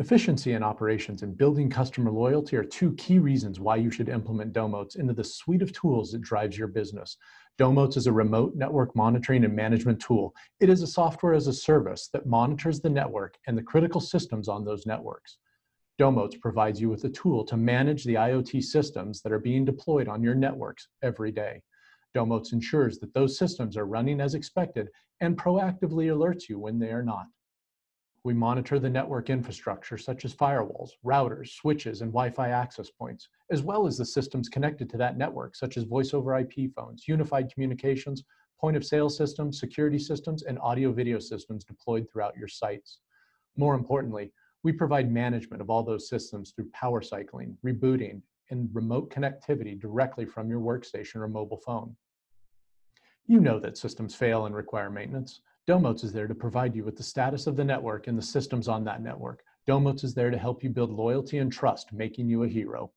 Efficiency in operations and building customer loyalty are two key reasons why you should implement Domotz into the suite of tools that drives your business. Domotz is a remote network monitoring and management tool. It is a software as a service that monitors the network and the critical systems on those networks. Domotz provides you with a tool to manage the IoT systems that are being deployed on your networks every day. Domotz ensures that those systems are running as expected and proactively alerts you when they are not. We monitor the network infrastructure such as firewalls, routers, switches, and Wi-Fi access points, as well as the systems connected to that network such as voice over IP phones, unified communications, point of sale systems, security systems, and audio video systems deployed throughout your sites. More importantly, we provide management of all those systems through power cycling, rebooting, and remote connectivity directly from your workstation or mobile phone. You know that systems fail and require maintenance. Domotz is there to provide you with the status of the network and the systems on that network. Domotz is there to help you build loyalty and trust, making you a hero.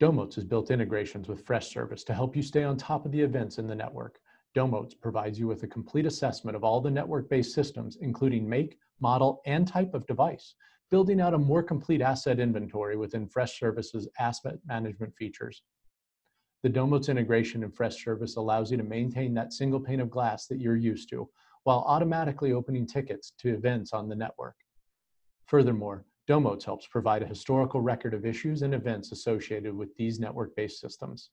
Domotz has built integrations with Freshservice to help you stay on top of the events in the network. Domotz provides you with a complete assessment of all the network-based systems, including make, model, and type of device, building out a more complete asset inventory within Freshservice's asset management features. The Domotz integration in Freshservice allows you to maintain that single pane of glass that you're used to, while automatically opening tickets to events on the network. Furthermore, Domotz helps provide a historical record of issues and events associated with these network-based systems.